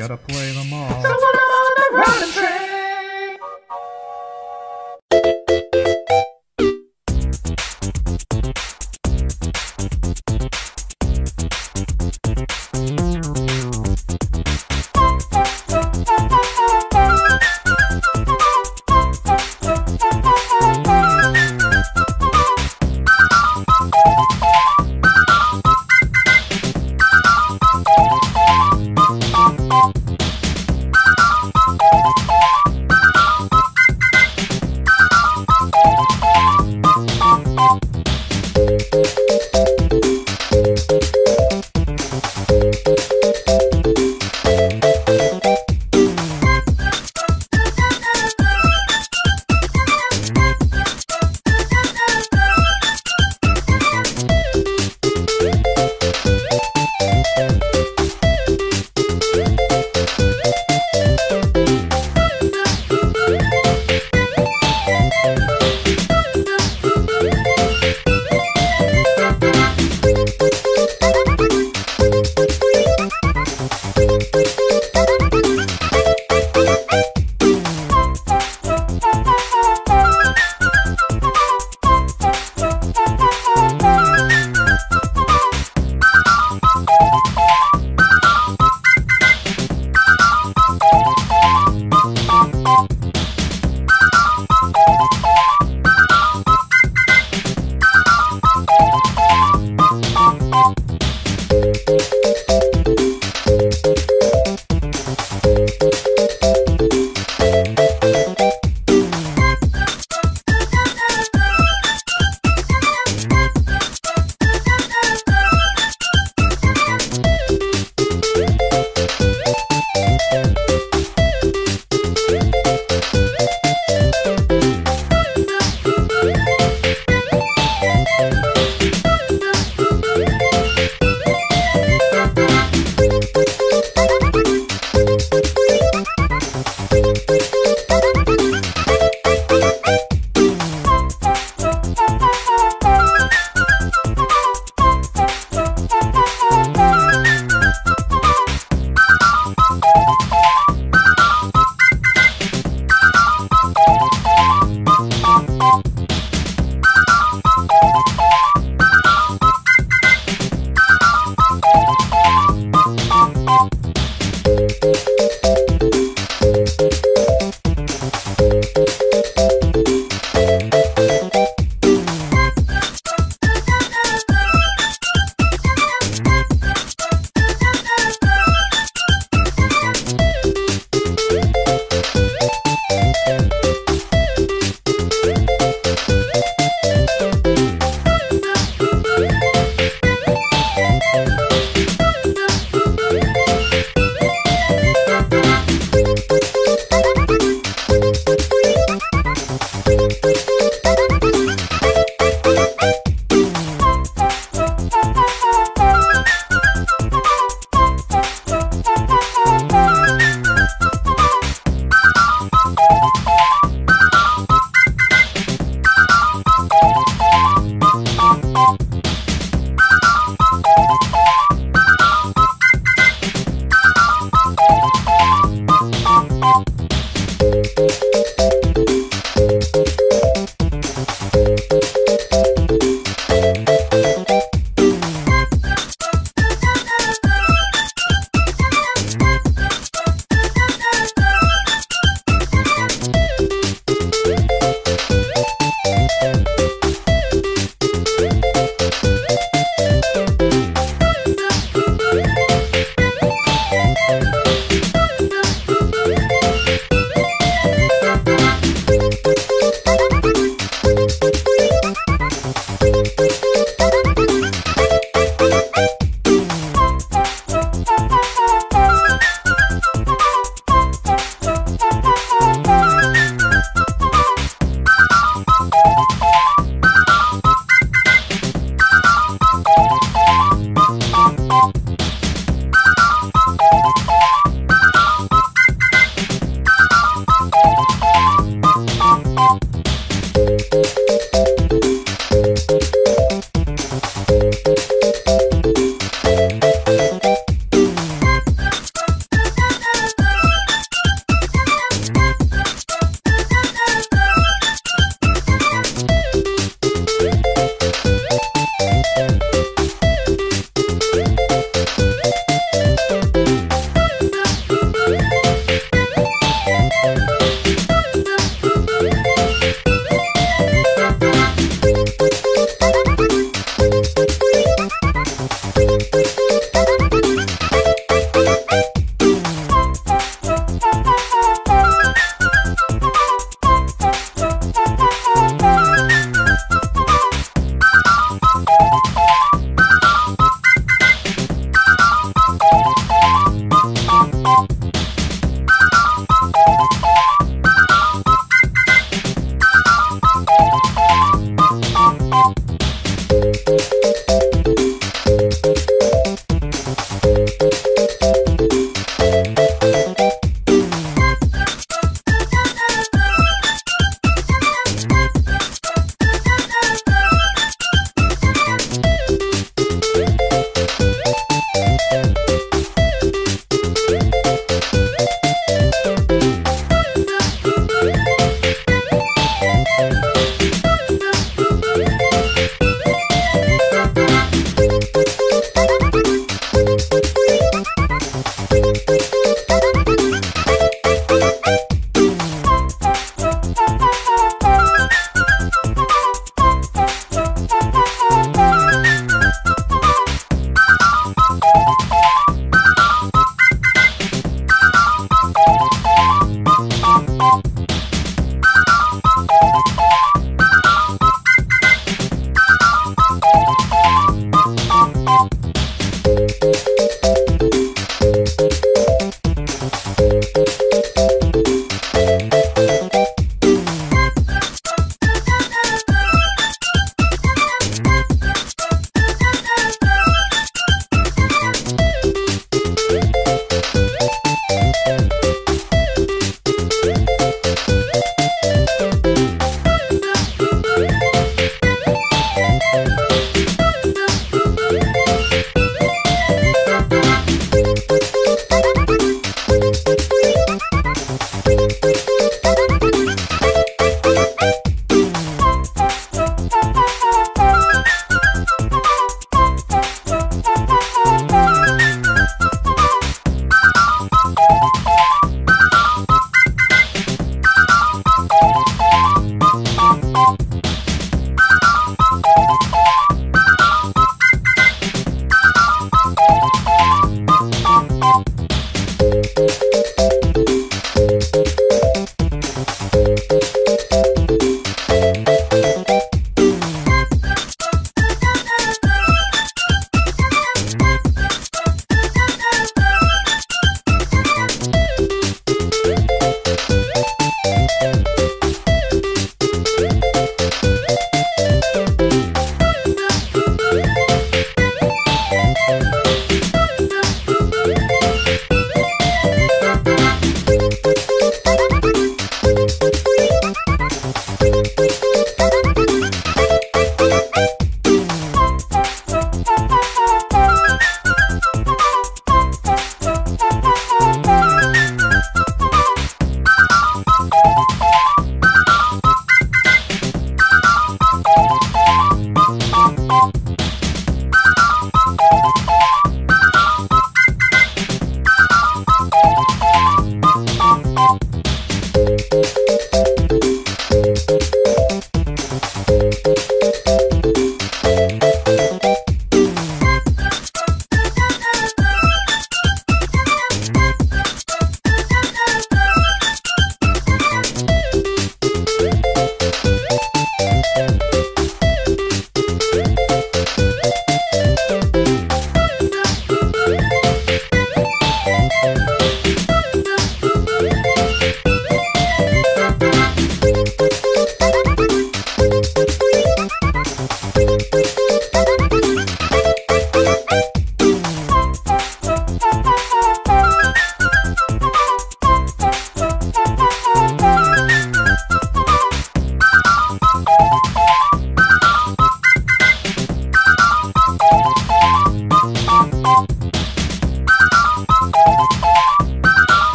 gotta play them all. So I'm on the running train.